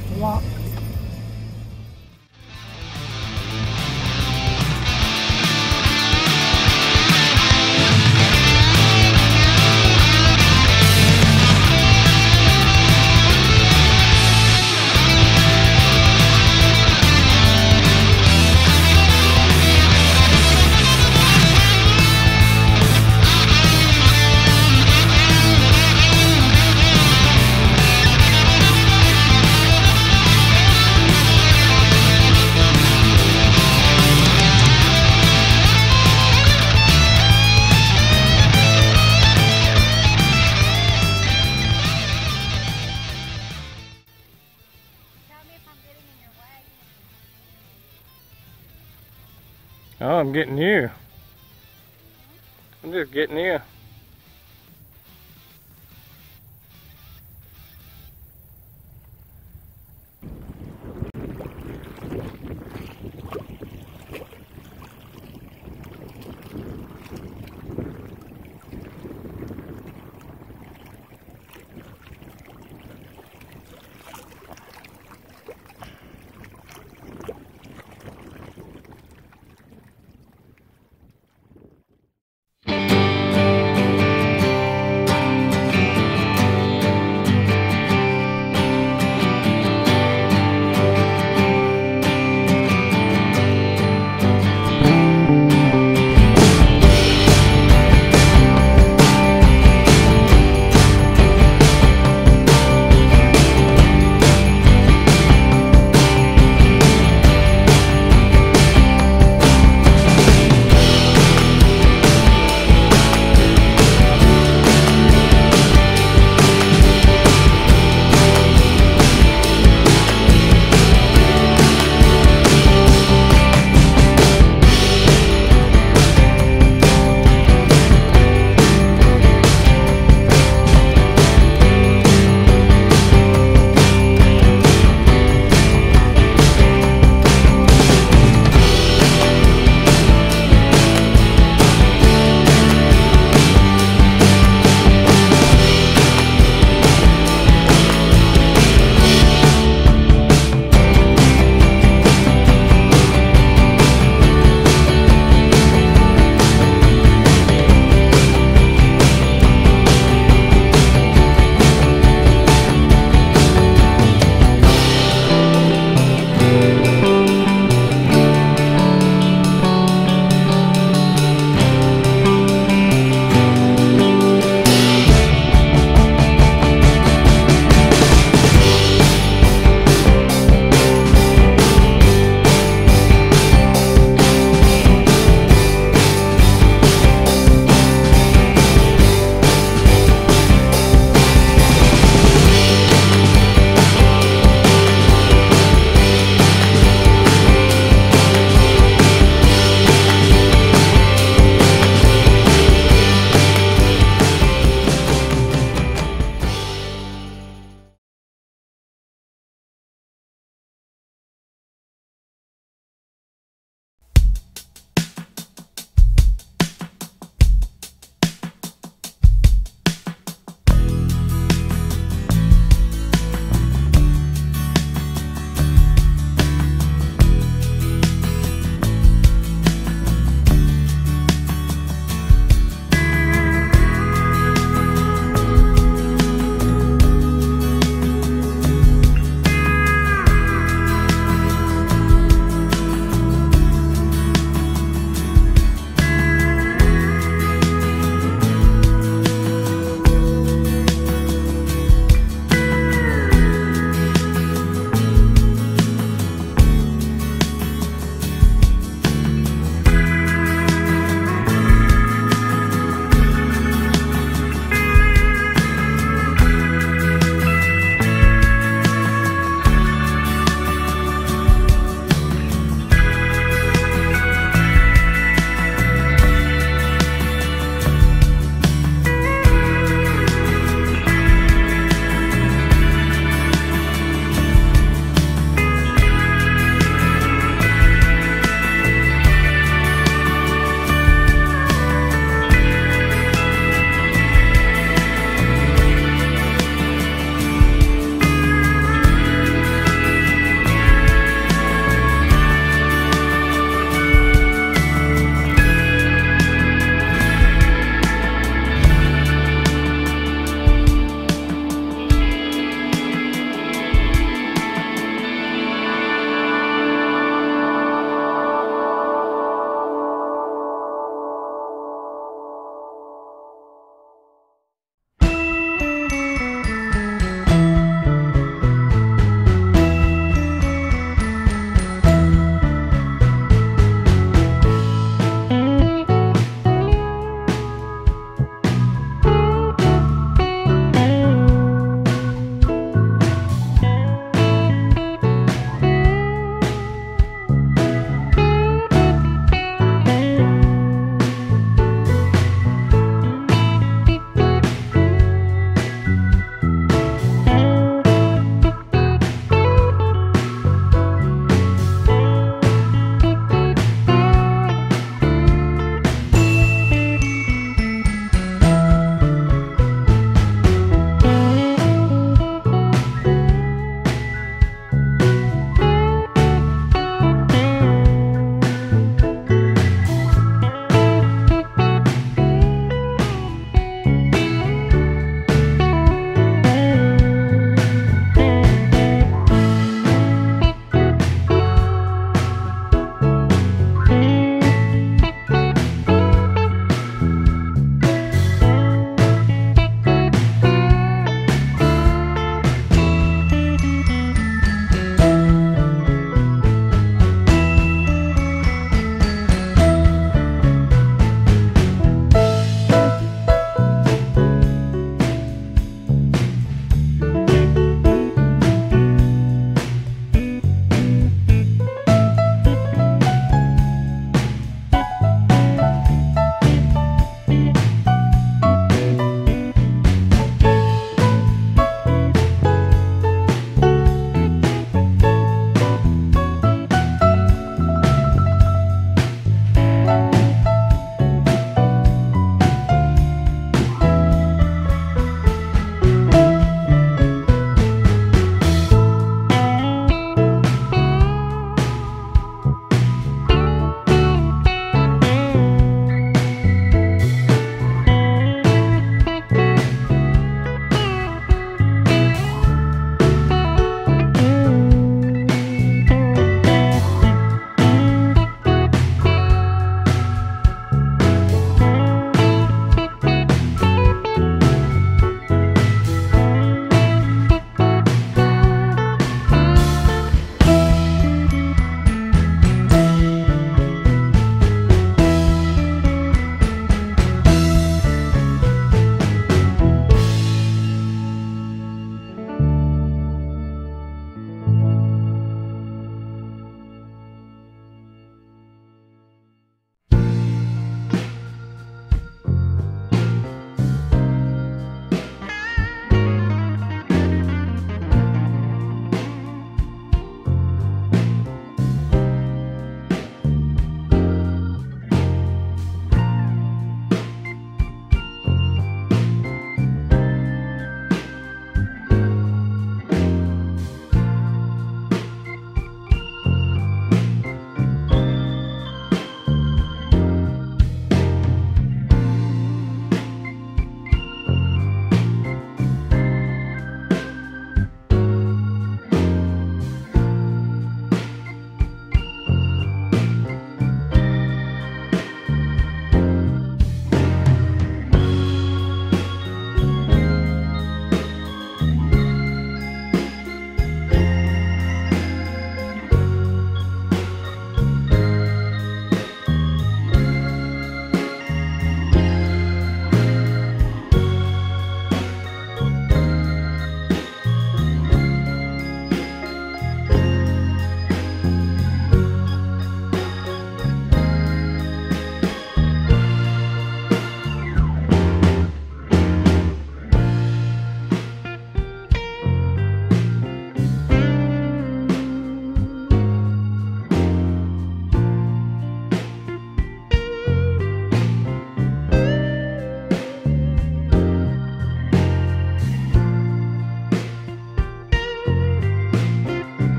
have to walk. Oh, I'm getting you. I'm just getting you.